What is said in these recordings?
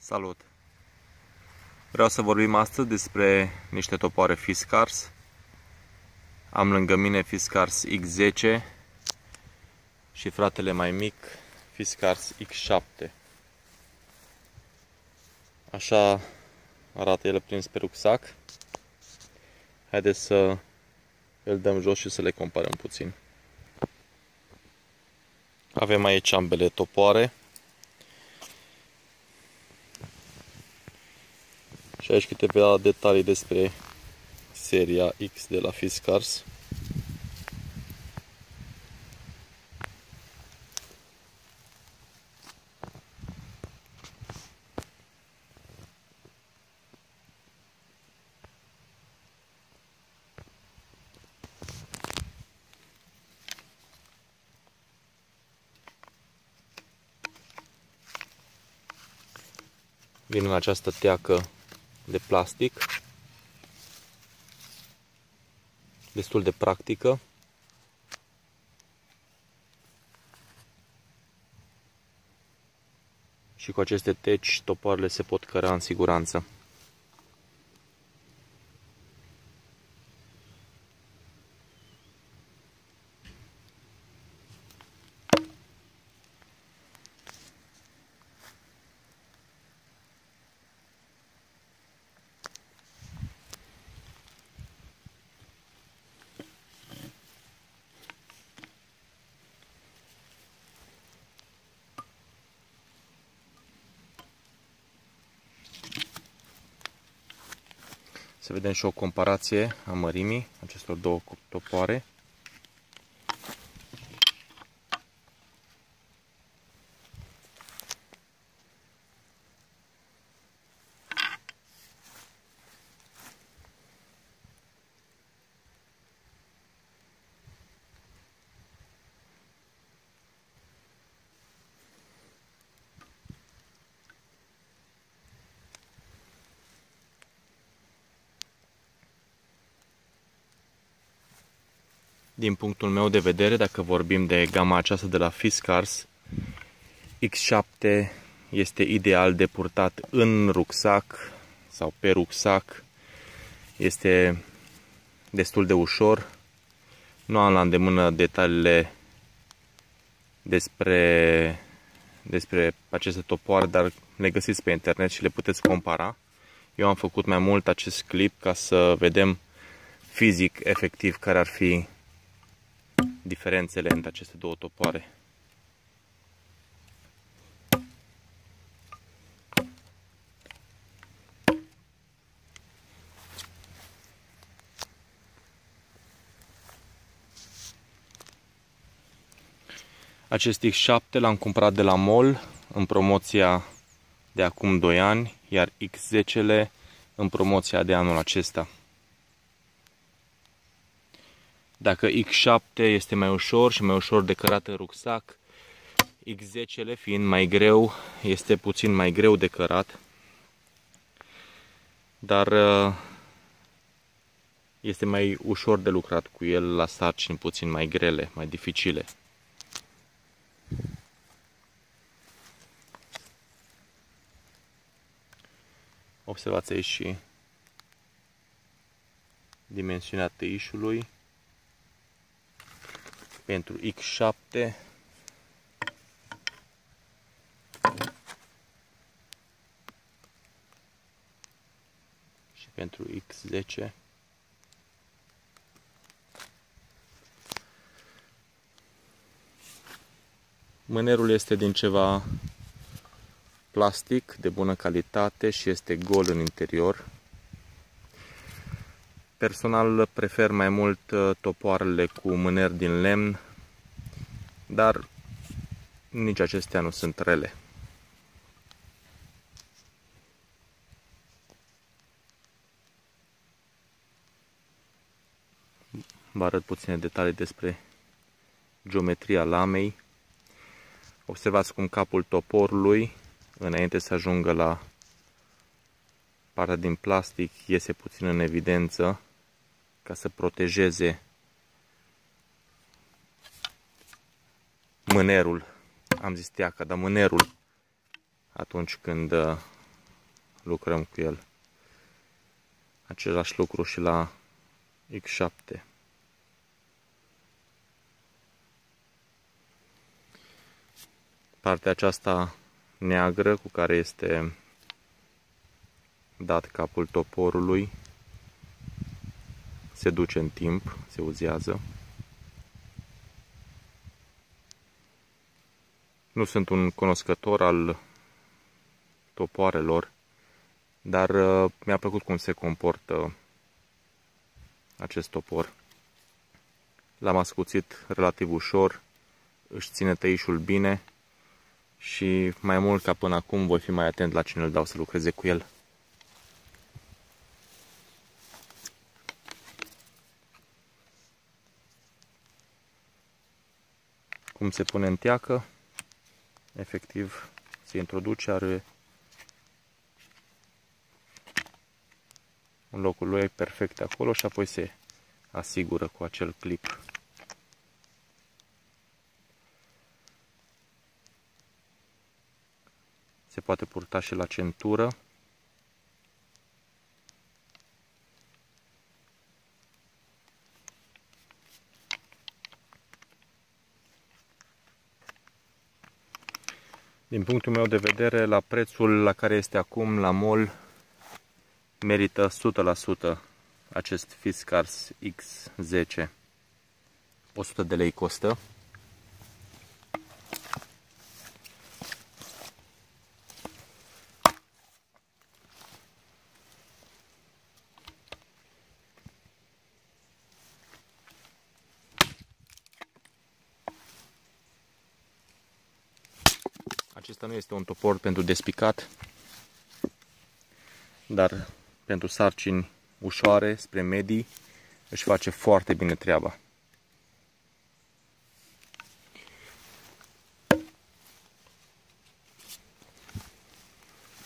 Salut! Vreau să vorbim astăzi despre niște topoare Fiskars. Am lângă mine Fiskars X10 și fratele mai mic Fiskars X7. Așa arată el prins pe rucsac. Haideți să îl dăm jos și să le comparăm puțin. Avem aici ambele topoare. Și aici câteva detalii despre seria X de la Fiskars. Vin în această teacă de plastic, destul de practică. Și cu aceste teci topoarele se pot căra în siguranță. Să vedem și o comparație a mărimii acestor două topoare. Din punctul meu de vedere, dacă vorbim de gama aceasta de la Fiskars, X7 este ideal de purtat în rucsac sau pe rucsac. Este destul de ușor. Nu am la îndemână detaliile despre, despre aceste topoare, dar le găsiți pe internet și le puteți compara. Eu am făcut mai mult acest clip ca să vedem fizic, efectiv, care ar fi diferențele între aceste două topoare. Acest X7 l-am cumpărat de la MOL în promoția de acum 2 ani, iar X10-le în promoția de anul acesta. Dacă X7 este mai ușor și mai ușor de cărat în rucsac, X10-le fiind mai greu, este puțin mai greu de cărat, dar uh, este mai ușor de lucrat cu el la sarcini puțin mai grele, mai dificile. Observați aici și dimensiunea tăișului pentru X7 și pentru X10 Mânerul este din ceva plastic de bună calitate și este gol în interior. Personal prefer mai mult uh, topoarele cu mâneri din lemn, dar nici acestea nu sunt rele. Vă arăt puține detalii despre geometria lamei. Observați cum capul toporului, înainte să ajungă la partea din plastic, iese puțin în evidență ca să protejeze mânerul, am zis teacă, dar mânerul atunci când uh, lucrăm cu el. Același lucru și la X7. Partea aceasta neagră cu care este dat capul toporului se duce în timp, se uzează. Nu sunt un cunoscător al topoarelor, dar uh, mi-a plăcut cum se comportă acest topor. L-am ascuțit relativ ușor, își ține tăișul bine și mai mult ca până acum voi fi mai atent la cine îl dau să lucreze cu el. Cum se pune în teacă, efectiv se introduce, are un locul lui perfect acolo și apoi se asigură cu acel clip. Se poate purta și la centură. Din punctul meu de vedere, la prețul la care este acum la mall, merită 100% acest Fiskars X10. 100 de lei costă. Acesta nu este un topor pentru despicat, dar pentru sarcini ușoare spre medii își face foarte bine treaba.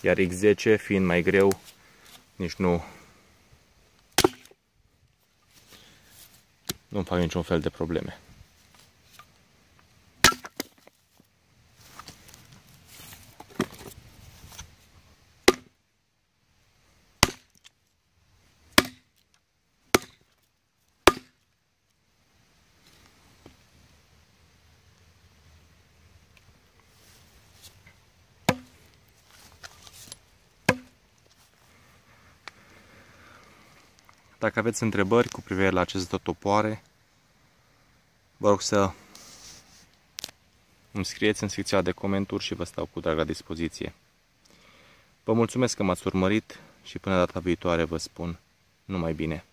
Iar X10 fiind mai greu, nici nu nu fac niciun fel de probleme. Dacă aveți întrebări cu privire la aceste topoare, vă rog să îmi scrieți în secția de comentarii și vă stau cu drag la dispoziție. Vă mulțumesc că m-ați urmărit și până data viitoare vă spun numai bine.